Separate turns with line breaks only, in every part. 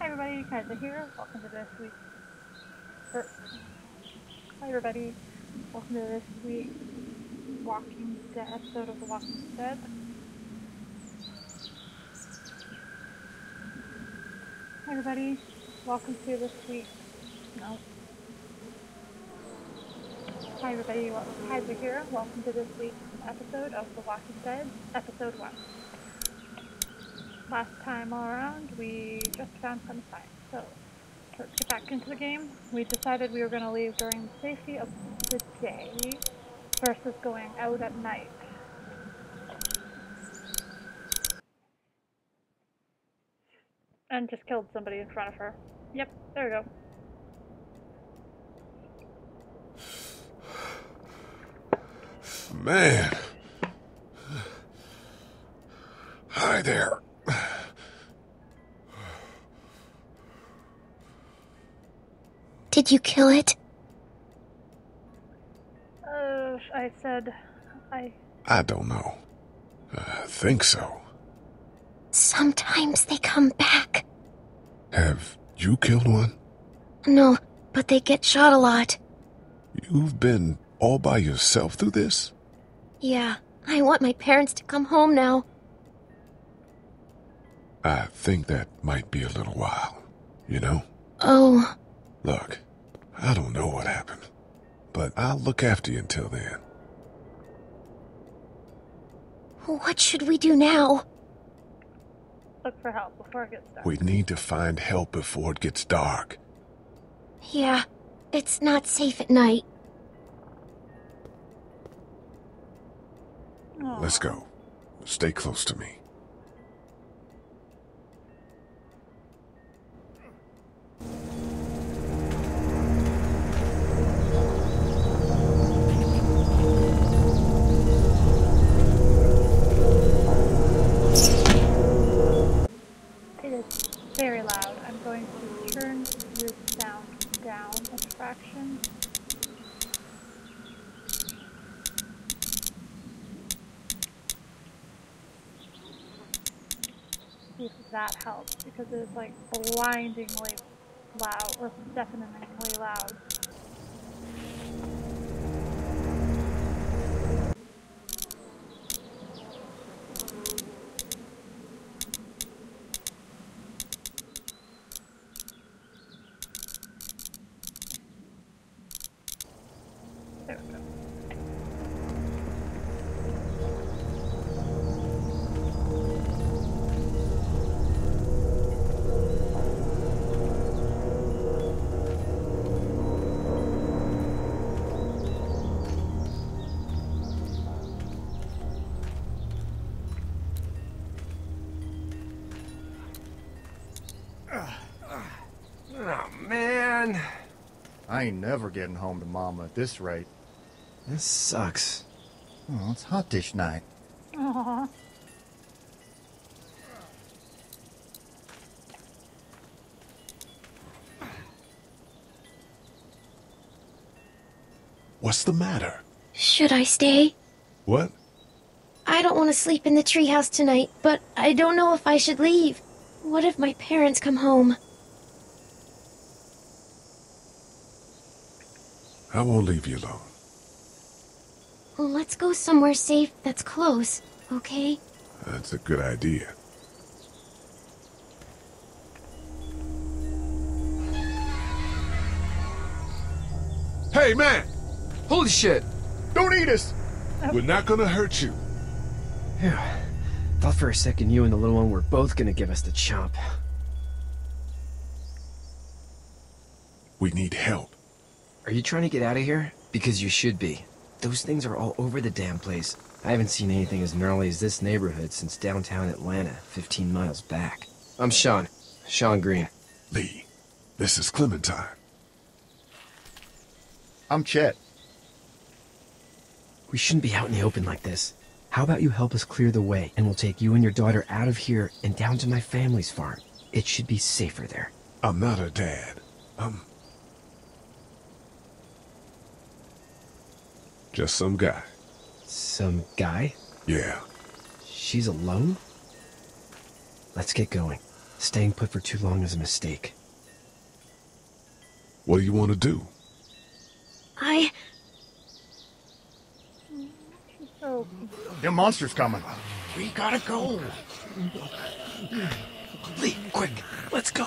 Hi everybody, Kai-Zer here. Welcome to this week's. Er, hi everybody, welcome to this week's Walking Dead episode of The Walking Dead. Hi everybody, welcome to this week's. No. Hi everybody, Kai-Zer here. Welcome to this week's episode of The Walking Dead, episode one. Last time all around, we just found some signs. So, let's get back into the game. We decided we were going to leave during the safety of the day versus going out at night. And just killed somebody in front of her. Yep, there we go.
Man. Hi there.
Did you kill it?
Uh, I said, I.
I don't know. I think so.
Sometimes they come back.
Have you killed one?
No, but they get shot a lot.
You've been all by yourself through this?
Yeah, I want my parents to come home now.
I think that might be a little while. You know?
Oh,
Look, I don't know what happened, but I'll look after you until then.
what should we do now?
Look for help before it gets dark.
We need to find help before it gets dark.
Yeah, it's not safe at night.
Aw.
Let's go. Stay close to me.
If that helps because it is like blindingly loud or deafeningly loud.
I ain't never getting home to Mama at this rate.
This sucks.
Oh, it's hot dish night.
Aww.
What's the matter?
Should I stay?
What?
I don't want to sleep in the treehouse tonight, but I don't know if I should leave. What if my parents come home?
I won't leave you alone.
Well, let's go somewhere safe that's close, okay?
That's a good idea. Hey, man!
Holy shit.
Don't eat us! Oh.
We're not gonna hurt you.
Yeah. Thought for a second you and the little one were both gonna give us the chomp.
We need help.
Are you trying to get out of here? Because you should be. Those things are all over the damn place. I haven't seen anything as gnarly as this neighborhood since downtown Atlanta, 15 miles back. I'm Shawn. Shawn Greene.
Lee, this is Clementine.
I'm Chet.
We shouldn't be out in the open like this. How about you help us clear the way, and we'll take you and your daughter out of here and down to my family's farm. It should be safer there.
I'm not her dad. I'm just some guy.
Some guy?
Yeah.
She's alone? Let's get going. Staying put for too long is a mistake.
What do you want to do?
I.
So,
The monster's coming.
We gotta go. Lee, quick, let's go.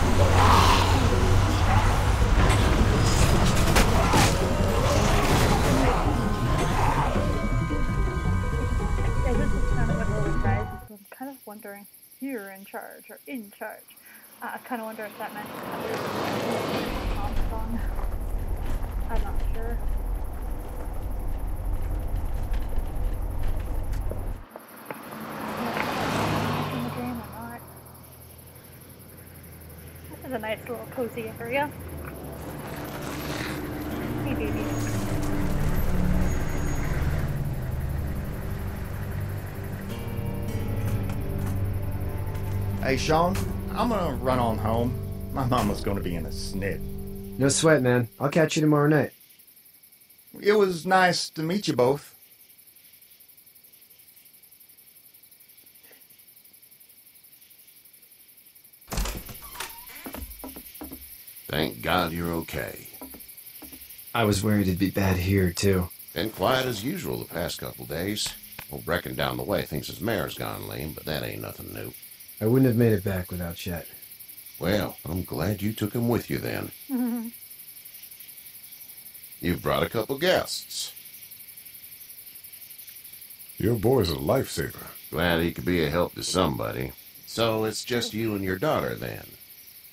is a nice little cozy area. Hey, baby.
Hey, Shawn, I'm gonna run on home. My mama's gonna be in a snit.
No sweat, man. I'll catch you tomorrow night.
It was nice to meet you both.
Okay.
I was worried it'd be bad here, too.
Been quiet as usual the past couple days. Old Brecken down the way thinks his mare's gone lame, but that ain't nothing new.
I wouldn't have made it back without Chet.
Well, I'm glad you took him with you then. You've brought a couple guests.
Your boy's a lifesaver.
Glad he could be a help to somebody. So it's just you and your daughter then.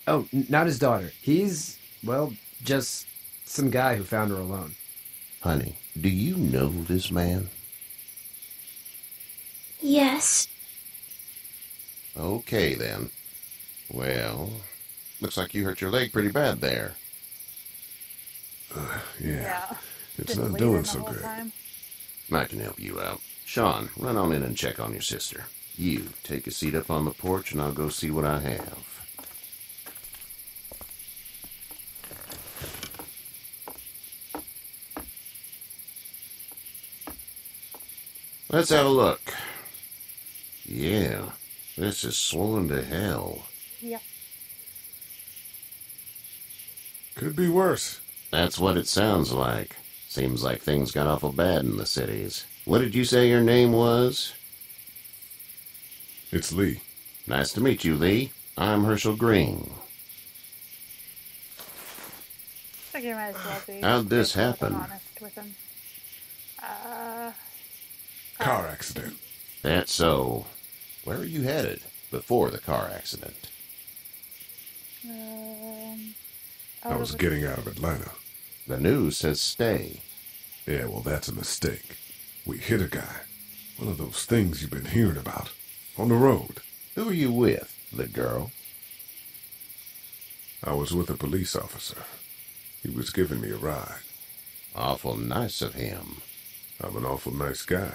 Oh, n- not his daughter. He's, well, just some guy who found her alone.
Honey, do you know this man?
Yes.
Okay then. Well, looks like you hurt your leg pretty bad there.
Uh, yeah. It's
Didn't
not doing so
whole
good.
time.
I can help you out. Shawn, run on in and check on your sister. You take a seat up on the porch and I'll go see what I have. Let's have a look. Yeah, this is swollen to hell.
Yep.
Could be worse.
That's what it sounds like. Seems like things got awful bad in the cities. What did you say your name was?
It's Lee.
Nice to meet you, Lee. I'm Hershel Greene.
I think you might as well be.
How'd this happen?
Honest with him. Uh,
Car accident.
That's so. Where are you headed before the car accident?
um,
I was getting out of Atlanta.
The news says stay.
Yeah, well, that's a mistake. We hit a guy. One of those things you've been hearing about. On the road.
Who are you with? The girl?
I was with a police officer. He was giving me a ride.
Awful nice of him.
I'm an awful nice guy.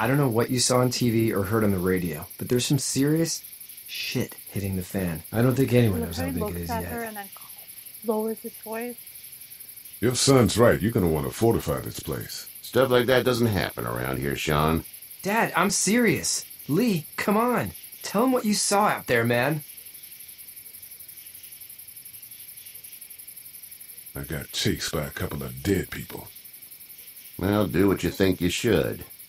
I don't know what you saw on TV or heard on the radio, but there's some serious shit hitting the fan. I don't think anyone knows how big it is
looks
is
at her
yet.
and then lowers his voice.
Your son's right. You're going to want to fortify this place.
Stuff like that doesn't happen around here, Shawn.
Dad, I'm serious. Lee, come on. Tell him what you saw out there, man.
I got chased by a couple of dead people.
Well, do what you think you should.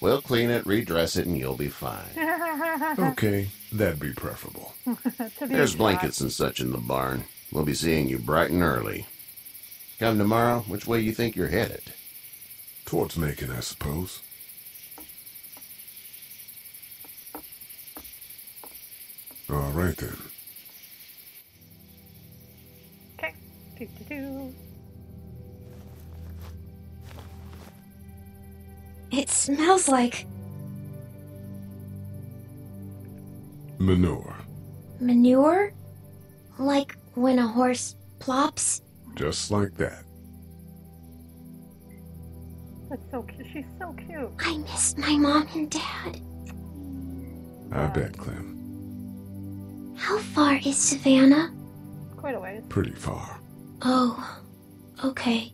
We'll clean it, redress it, and you'll be fine.
Okay, that'd be preferable.
Be
There's blankets and such in the barn. We'll be seeing you bright and early. Come tomorrow, which way you think you're headed?
Towards Macon, I suppose. All right then.
Okay. Do, do, do.
It smells like
Manure.
manure? Like when a horse plops?
Just like that.
That's so cute. She's so cute.
I miss my mom and dad.
I bet, Clem.
How far is Savannah?
Quite a ways.
Pretty far.
Oh, okay.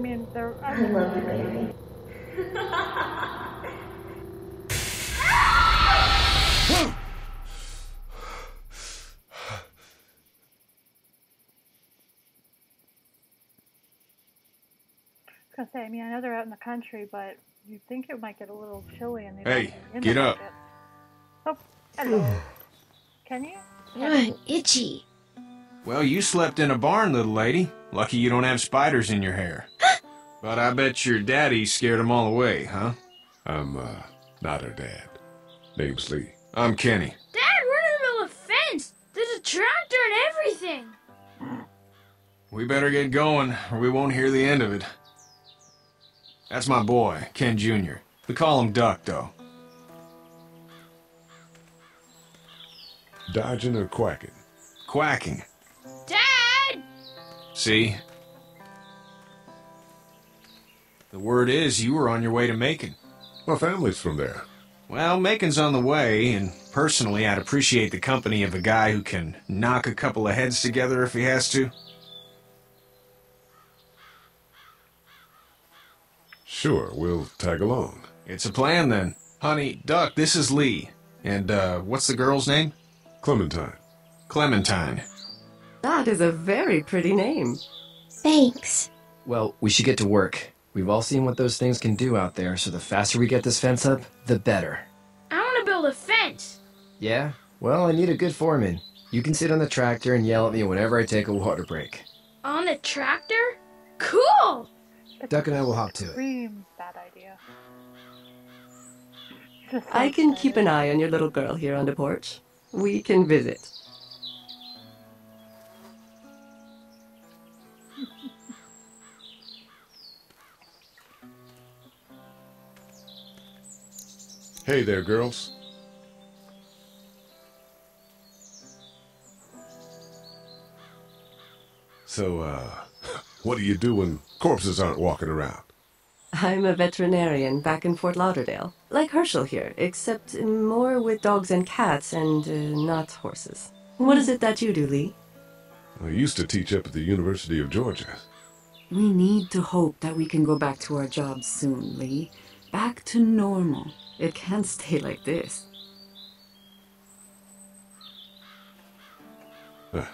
Mean, they're. I
love you, baby.
was gonna say. I mean, I know they're out in the country, but you'd think it might get a little chilly in the
Hey,
in
get
the
up.
Oh, hello. Can you?
Ugh, itchy.
Well, you slept in a barn, little lady. Lucky you don't have spiders in your hair. But I bet your daddy scared them all away, huh?
I'm, uh, not her dad. Name's Lee.
I'm Kenny.
Dad, we're in the middle of a fence. There's a tractor and everything.
We better get going, or we won't hear the end of it. That's my boy, Ken Jr. We call him Duck, though.
Dodging or quacking?
Quacking.
Dad!
See? The word is you were on your way to Macon.
My family's from there.
Well, Macon's on the way, and personally, I'd appreciate the company of a guy who can knock a couple of heads together if he has to.
Sure, we'll tag along.
It's a plan then. Honey, Duck, this is Lee. And, uh, what's the girl's name?
Clementine.
Clementine.
That is a very pretty name.
Thanks.
Well, we should get to work. We've all seen what those things can do out there, so the faster we get this fence up, the better.
I want to build a fence.
Yeah? Well, I need a good foreman. You can sit on the tractor and yell at me whenever I take a water break.
On the tractor? Cool!
Duck and I will hop to it.
Screams bad idea.
I can keep an eye on your little girl here on the porch. We can visit.
Hey there, girls. So, uh, what do you do when corpses aren't walking around?
I'm a veterinarian back in Fort Lauderdale, like Hershel here, except more with dogs and cats and uh, not horses. What is it that you do, Lee?
I used to teach up at the University of Georgia.
We need to hope that we can go back to our jobs soon, Lee. Back to normal. It can't stay like this.
Uh,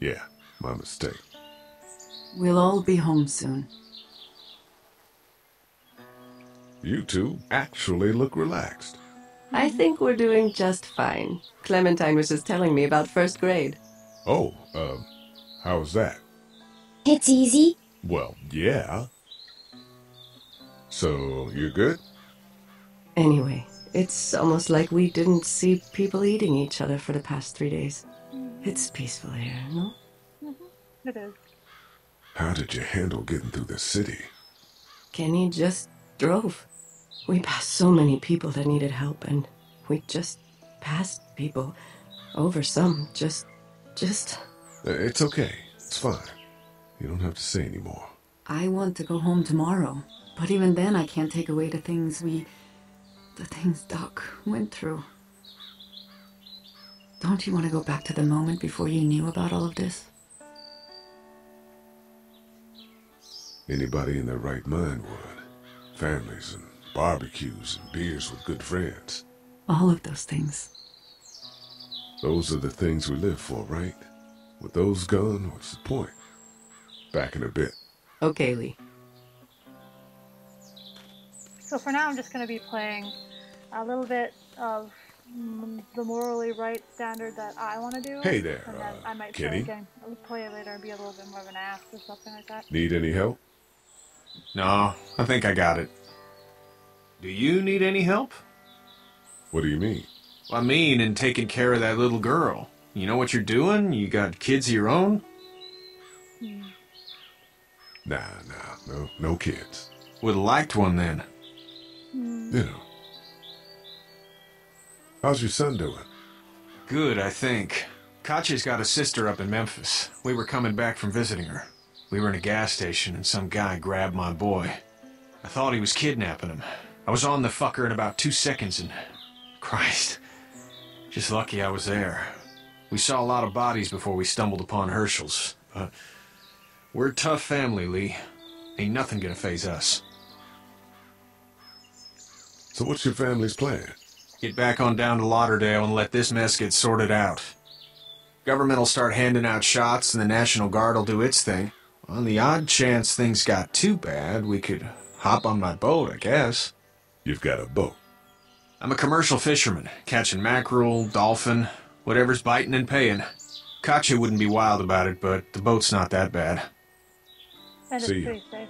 yeah, my mistake.
We'll all be home soon.
You two actually look relaxed.
I think we're doing just fine. Clementine was just telling me about first grade.
Oh, uh, how's that?
It's easy.
Well, yeah. So, you're good?
Anyway, it's almost like we didn't see people eating each other for the past three days. It's peaceful here, no?
Mhm, It is.
How did you handle getting through the city?
Kenny just drove. We passed so many people that needed help, and we just passed people over some. Just, just.
Uh, It's okay. It's fine. You don't have to say any more.
I want to go home tomorrow, but even then I can't take away the things we. the things Duck went through. Don't you want to go back to the moment before you knew about all of this?
Anybody in their right mind would. Families and barbecues and beers with good friends.
All of those things.
Those are the things we live for, right? With those gone, what's the point? Back in a bit.
Okay, Lee.
So for now, I'm just going to be playing a little bit of the morally right standard that I want to do.
Hey there,
and then
uh,
I might
Kenny?
play again. I'll play it later and be a little bit more of an ass or something like that.
Need any help?
No, I think I got it. Do you need any help?
What do you mean?
I mean, in taking care of that little girl. You know what you're doing? You got kids of your own?
Nah, nah, no, no kids.
Would have liked one then. Hmm.
You know. How's your son doing?
Good, I think. Katjaa's got a sister up in Memphis. We were coming back from visiting her. We were in a gas station and some guy grabbed my boy. I thought he was kidnapping him. I was on the fucker in about two seconds and... Christ. Just lucky I was there. We saw a lot of bodies before we stumbled upon Hershel's, but... We're a tough family, Lee. Ain't nothing gonna phase us.
So what's your family's plan?
Get back on down to Lauderdale and let this mess get sorted out. Government will start handing out shots and the National Guard will do its thing. On the odd chance things got too bad, we could hop on my boat, I guess.
You've got a boat.
I'm a commercial fisherman, catching mackerel, dolphin, whatever's biting and paying. Katjaa wouldn't be wild about it, but the boat's not that bad.
And it's
See ya.
pretty safe.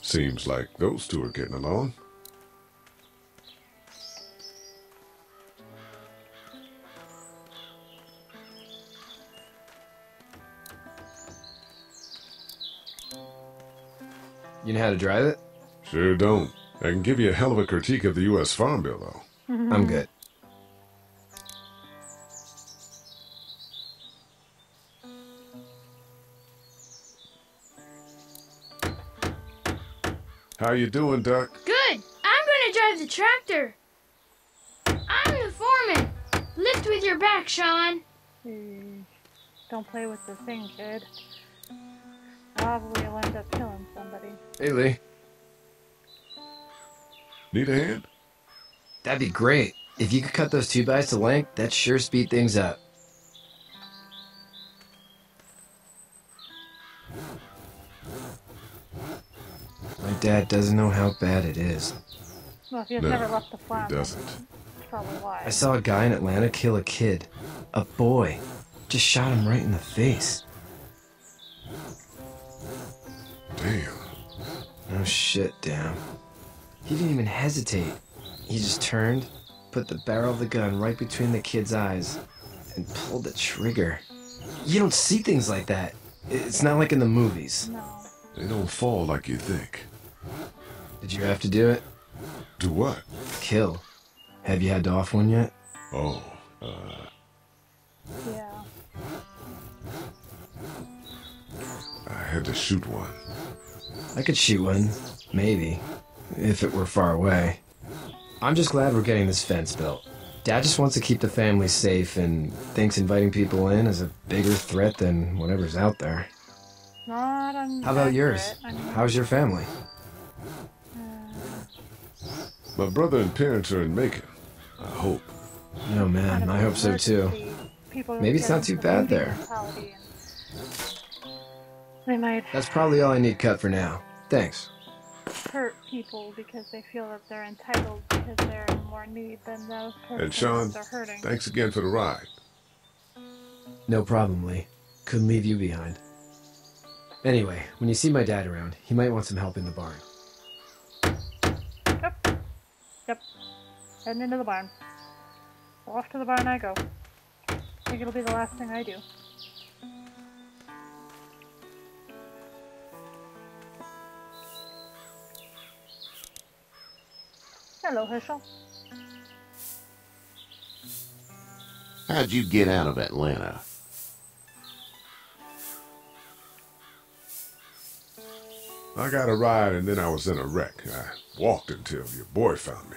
Seems like those two are getting along.
You know how to drive it?
Sure don't. I can give you a hell of a critique of the U.S. Farm Bill, though.
I'm good.
How you doing, Duck?
Good. I'm gonna drive the tractor. I'm the foreman. Lift with your back, Shawn.
Eesh. Don't play with the thing, kid. Probably will end up killing somebody.
Hey, Lee.
Need a hand?
That'd be great. If you could cut those two bys to length, that'd sure speed things up. Dad doesn't know how bad it is.
Well, if you've
No,
never left the
he
farm,
doesn't.
probably why.
I saw a guy in Atlanta kill a kid. A boy. Just shot him right in the face.
Damn.
Oh shit, damn. He didn't even hesitate. He just turned, put the barrel of the gun right between the kid's eyes, and pulled the trigger. You don't see things like that. It's not like in the movies.
No.
They don't fall like you think.
Did you have to do it?
Do what?
Kill. Have you had to off one yet?
Oh, uh,
Yeah.
I had to shoot one.
I could shoot one, maybe, if it were far away. I'm just glad we're getting this fence built. Dad just wants to keep the family safe and thinks inviting people in is a bigger threat than whatever's out there.
Not on.
How about yours? How's your family?
My brother and parents are in Macon. I hope.
Oh man, I hope so too.
emergency. People who
Maybe it's not too bad there.
mentality They might
That's probably all I need cut for now. Thanks.
hurt people because they feel that they're entitled because they're in more need than those
And Shawn,
they're hurting.
thanks again for the ride.
No problem, Lee. Couldn't leave you behind. Anyway, when you see my dad around, he might want some help in the barn.
Heading into the barn. Off to the barn I go. I think it'll be the last thing I do. Hello, Hershel.
How'd you get out of Atlanta?
I got a ride and then I was in a wreck. I walked until your boy found me.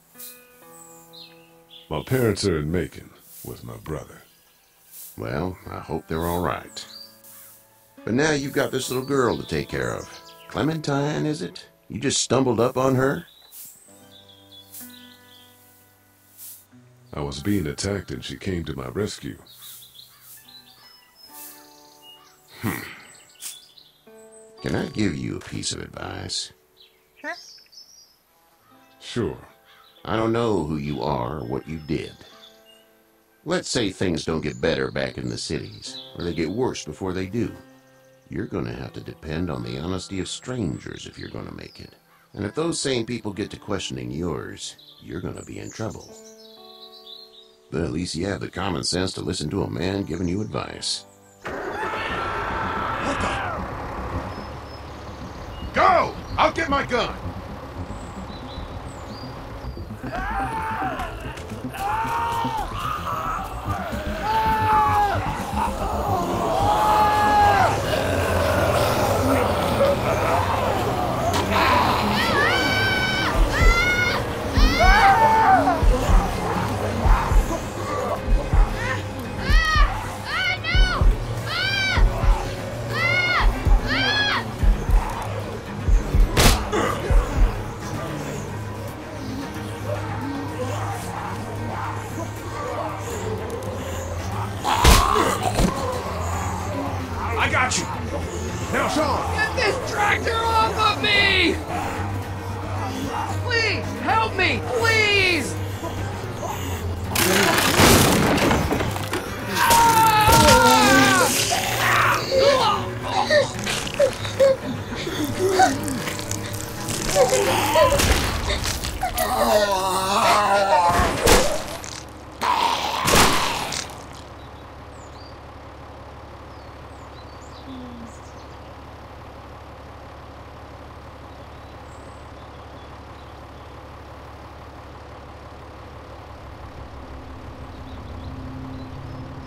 My parents are in Macon with my brother.
Well, I hope they're all right. But now you've got this little girl to take care of. Clementine, is it? You just stumbled up on her?
I was being attacked and she came to my rescue.
Hmm. Can I give you a piece of advice?
Sure.
I don't know who you are or what you did. Let's say things don't get better back in the cities, or they get worse before they do. You're gonna have to depend on the honesty of strangers if you're gonna make it. And if those same people get to questioning yours, you're gonna be in trouble. But at least you have the common sense to listen to a man giving you advice.
What the? Go! I'll get my gun!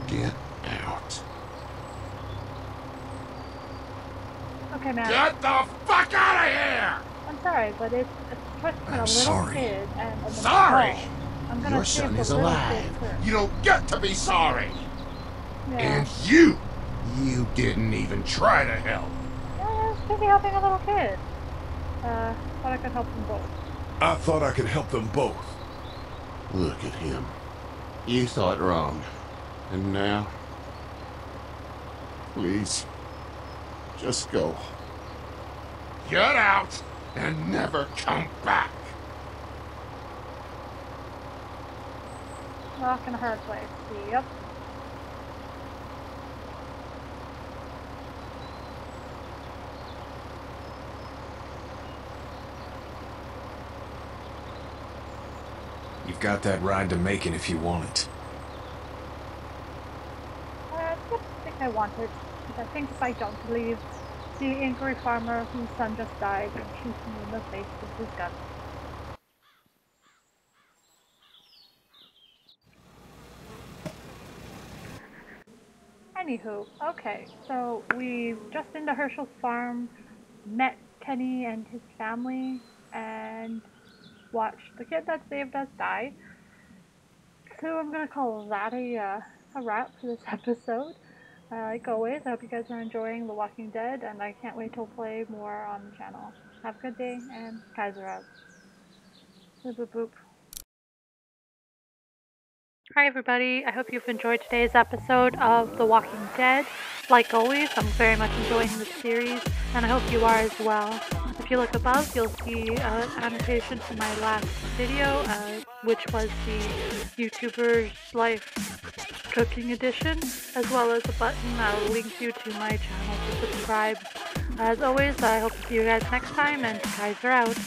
Get
out.
Okay, man.
Get the fuck out of here!
I'm sorry, but it's a twist for a little
sorry.
kid and a
Sorry.
I'm gonna
Your son is alive. You don't get to be sorry!
Yeah.
And you! You didn't even try to help.
Yeah, I was busy helping a little kid. Uh, thought I could help them both.
I thought I could help them both.
Look at him. You thought wrong. And now? Please. Just go.
Get out and never come back!
Rock and a hard place. Yep.
You've got that ride to Macon if you want it.
Uh, I don't think I want it. Because I think if I don't leave, the angry farmer whose son just died and shoots me in the face with his gun. Anywho, okay, so we just been to Hershel's farm, met Kenny and his family, and watched the kid that saved us die. So I'm gonna call that a, uh, a wrap for this episode. Uh, like always, I hope you guys are enjoying The Walking Dead, and I can't wait to play more on the channel. Have a good day, and Kai-Zer out. Boop boop boop. Hi everybody, I hope you've enjoyed today's episode of The Walking Dead. Like always, I'm very much enjoying this series, and I hope you are as well. If you look above, you'll see an annotation to my last video, uh, which was the YouTuber's Life Cooking Edition, as well as a button that will link you to my channel to subscribe. As always, I hope to see you guys next time, and guys are out.